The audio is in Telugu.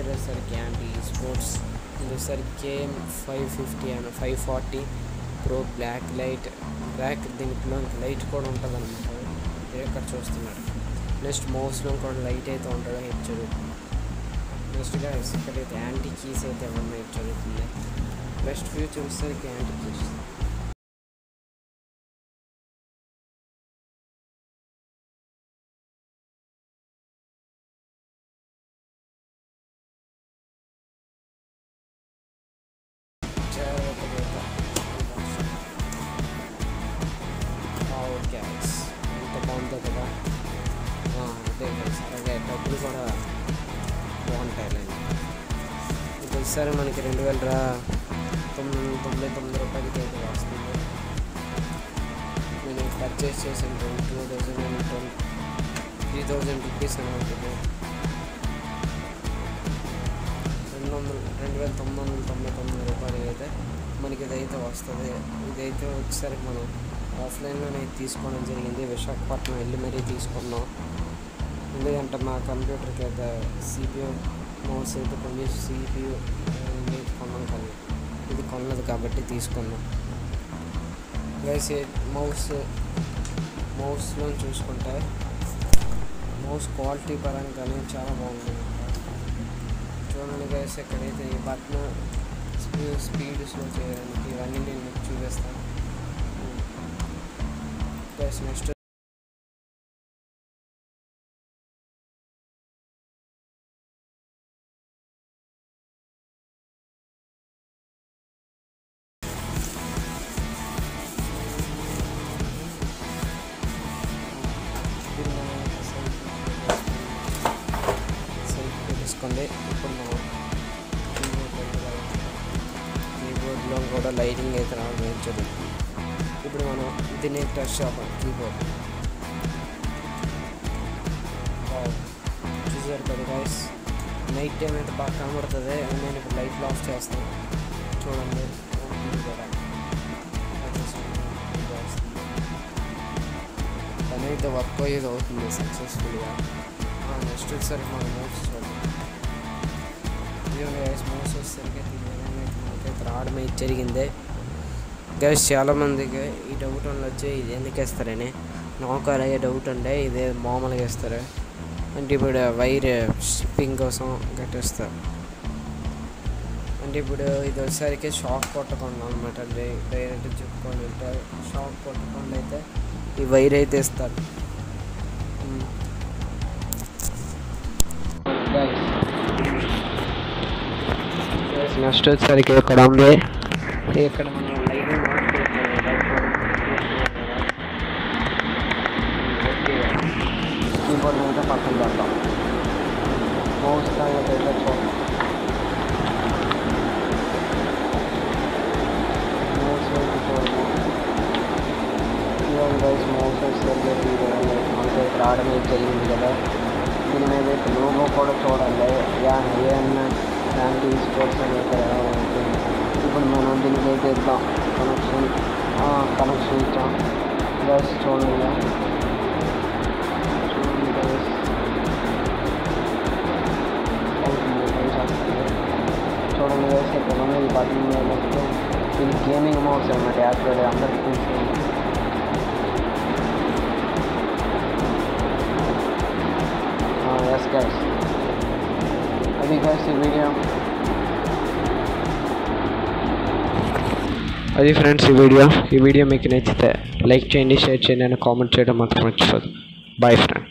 పేరు వచ్చేసరికి యాంటీ స్పోర్ట్స్ ఇది వచ్చేసరికి KM five fifty and five forty pro black light black దీంట్లో లైట్ కూడా ఉంటుంది అనమాట మీరు ఇక్కడ చూస్తున్నారు? నెక్స్ట్ మౌస్లో కూడా లైట్ అయితే ఉంటుందో ఇది జరుగుతుంది. నెక్స్ట్గా ఇక్కడైతే యాంటీ కీస్ అయితే ఉన్నాయి ఇది జరుగుతుంది బెస్ట్ ఫ్యూచర్ వచ్చేసరికి యాంటీ కీస్. గ్యాస్ ఎంత బాగుందో కదా అదే సరే డబ్బులు కూడా బాగుంటాయి ఇప్పుడు ఒకసారి మనకి రెండు వేల రా తొమ్మిది తొంభై తొమ్మిది రూపాయలకి అయితే వస్తుంది నేను పర్చేస్ చేసిన two thousand and twenty three thousand rupees అని ఉంటుంది రెండు వందలు రెండు వేల తొమ్మిది వందల తొంభై తొమ్మిది రూపాయలు అయితే మనకి ఇదైతే వస్తుంది ఇదైతే వచ్చేసరికి మనం ఆఫ్లైన్లోనే తీసుకోవడం జరిగింది విశాఖపట్నం వెళ్ళి మరీ తీసుకున్నాం ఎందుకంటే మా కంప్యూటర్కి అయితే సిపియూ మౌస్ అయితే కొన్ని సిపియూ కొన్నాం కానీ ఇది కొన్నది కాబట్టి తీసుకున్నాం గైస్ మౌస్ మౌస్లో చూసుకుంటే మౌస్ క్వాలిటీ పరంగానే చాలా బాగుంది చూడండి గైస్ ఎక్కడైతే ఈ బటన్ స్పీడ్ స్పీడ్ స్లో చేయడానికి ఇవన్నీ నేను మీకు చూపిస్తాను గైస్ నెక్స్ట్ తీసుకోండి ఇప్పుడు మనం కీబోర్డ్లో కూడా లైటింగ్ అయితే రావడం జరుగుతుంది? ఇప్పుడు మనం దీన్ని టచ్ చేద్దాం కీబోర్డ్. చూసారు కదా గైస్ నైట్ టైం అయితే బాగా కనబడుతుంది. నేను ఇప్పుడు లైట్లు ఆఫ్ చేస్తాను. చూడండి. ఇది అయితే వర్క్ అయ్యేది అవుతుంది సక్సెస్ఫుల్గా నెక్స్ట్ వచ్చేసరికి మనం మోస్ చూడండి. ఇదిగోండి మోస్ వచ్చేసరికి మనకైతే రావడం అయితే జరిగింది. గైస్ చాలామందికి ఈ డౌట్ వచ్చి ఇది ఎందుకు వేస్తారని నాకు అలాగే డౌట్ ఉండే ఇది మామూలుగా వేస్తారు. అంటే ఇప్పుడు వైర్ షిప్పింగ్ కోసం కట్టేస్తారు. అంటే ఇప్పుడు ఇది వచ్చేసరికి షాక్ కొట్టకుండా అనమాట డైరెక్ట్ చెప్పుకొని ఉంటారు షాక్ కొట్టకుండా అయితే ఈ వైర్ అయితే ఇస్తారు నెక్స్ట్ వచ్చేసరికి ఇక్కడ ఉంది. ఇక్కడ మనం లైటింగ్ కీబోర్డ్ అయితే పక్కన పెడతాం మౌస్ అయితే చూడండి మౌస్ అయితే చూడండి ఇవన్నీ గైస్ మౌస్ వచ్చేసరికి మనకి రావడం అయితే జరిగింది కదా దీని మీద అయితే లోగో కూడా చూడండి యా ఏమన్నా యాంటీ స్పోర్ట్స్ అని ఇక్కడ ఉంటుంది ఇప్పుడు మనం దీనికి అయితే ఇద్దాం కనెక్షన్ కనెక్షన్ ఇచ్చాం గైస్ చూడండి ఇక. చూడండి గైస్ అవుతుంది గైస్ వస్తుంది. చూడండి గైస్ ఇక్కడ ఉన్న ఈ బటన్ మీద నొక్కితే ఇది గేమింగ్ మౌస్ అనమాట యాక్చువల్లీ అందరికీ తెలిసింది ఎస్ గైస్ అది గైస్ ఈ వీడియో అది ఫ్రెండ్స్ ఈ వీడియో ఈ వీడియో మీకు నచ్చితే లైక్ చేయండి షేర్ చేయండి అని కామెంట్ చేయడం మాత్రం మర్చిపోదు. Boy friend